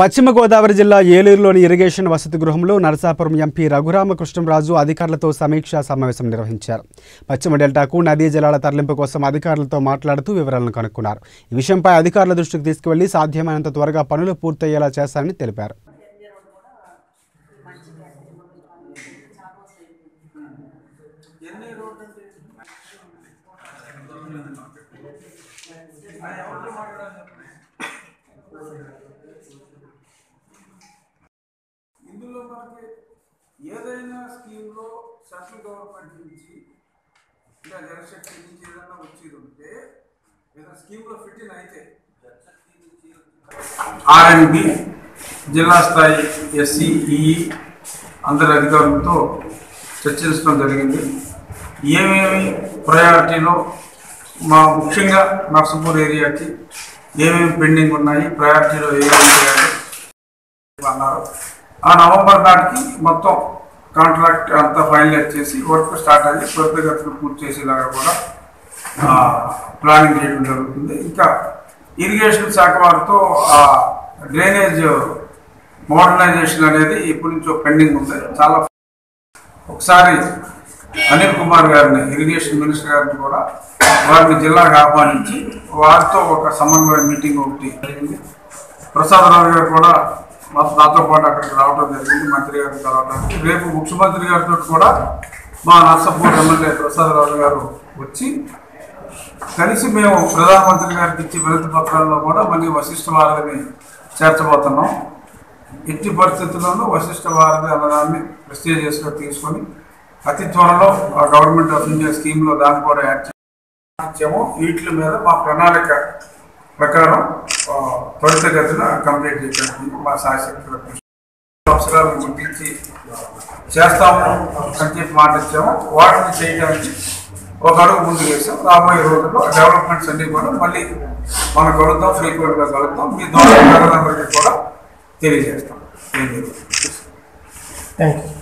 పశ్చిమ గోదావరి జిల్లా ఏలూరులోని ఇరిగేషన్ వసతి గృహంలో నరసాపురం ఎంపీ రఘురామకృష్ణంరాజు అధికారులతో సమీక్షా సమావేశం నిర్వహించారు. పశ్చిమ డెల్టాకు నదీ జలాల తరలింపు కోసం అధికారులతో మాట్లాడుతూ వివరాలను కనుక్కున్నారు. ఈ విషయంపై అధికారుల దృష్టికి తీసుకువెళ్ళి సాధ్యమైనంత త్వరగా పనులు పూర్తయ్యేలా చేస్తారని తెలిపారు. మనకి ఏదైనా స్కీమ్లో సెంట్రల్ గవర్నమెంట్ నుంచి ఇంకా జనశక్తి నుంచి ఏదైనా వచ్చేది ఉంటే ఏదైనా స్కీమ్లో ఫిట్ ఇన్ అయితే ఆర్ఎండ్బి జిల్లా స్థాయి ఎస్సీఈ అందరి అధికారులతో చర్చించడం జరిగింది. ఏమేమి ప్రయారిటీలో మా ముఖ్యంగా నర్సపూర్ ఏరియాకి ఏమేమి పెండింగ్ ఉన్నాయి ప్రయారిటీలో ఏమేమి చేయాలి అన్నారు. ఆ నవంబర్ నాటికి మొత్తం కాంట్రాక్ట్ అంతా ఫైనలైజ్ చేసి వర్క్ స్టార్ట్ అయ్యి త్వరితగతిలో పూర్తి చేసేలాగా కూడా ప్లానింగ్ చేయడం జరుగుతుంది. ఇంకా ఇరిగేషన్ శాఖ వారితో ఆ డ్రైనేజ్ మోడర్నైజేషన్ అనేది ఇప్పటి నుంచో పెండింగ్ ఉంది. చాలా ఒకసారి అనిల్ కుమార్ గారిని ఇరిగేషన్ మినిస్టర్ గారిని కూడా వారిని జిల్లాకు ఆహ్వానించి వారితో ఒక సమన్వయ మీటింగ్ ఒకటి జరిగింది. ప్రసాదరావు గారు కూడా నాతో పాటు అక్కడికి రావడం జరిగింది మంత్రి గారిని కలవడానికి రేపు ముఖ్యమంత్రి గారితో కూడా మా నర్సపూర్ ఎమ్మెల్యే ప్రసాదరావు గారు వచ్చి కలిసి మేము ప్రధానమంత్రి గారికి ఇచ్చే వినతి పత్రాల్లో కూడా మళ్ళీ వశిష్ఠ వారధిని చేర్చబోతున్నాం. ఎట్టి పరిస్థితుల్లోనూ వశిష్ఠ వారధి అన్నదాన్ని ప్రెస్టీజియస్గా తీసుకొని అతి త్వరలో ఆ గవర్నమెంట్ ఆఫ్ ఇండియా స్కీమ్లో దాన్ని కూడా యాడ్ చేసాము వీటి మీద మా ప్రణాళిక ప్రకారం త్వరితగతిన కంప్లీట్ చేయడానికి మా శాసన సంవత్సరాలు గుర్తించి చేస్తాము అని చెప్పి మాట ఇచ్చాము. వాటిని చేయడానికి ఒక అడుగు ముందు వేసాం రాబోయే రోజుల్లో డెవలప్మెంట్స్ అన్ని కూడా మళ్ళీ మనం కలుద్దాం ఫ్రీక్వెంట్గా కలుద్దాం. మీ ద్వారా కూడా తెలియజేస్తాం. Thank you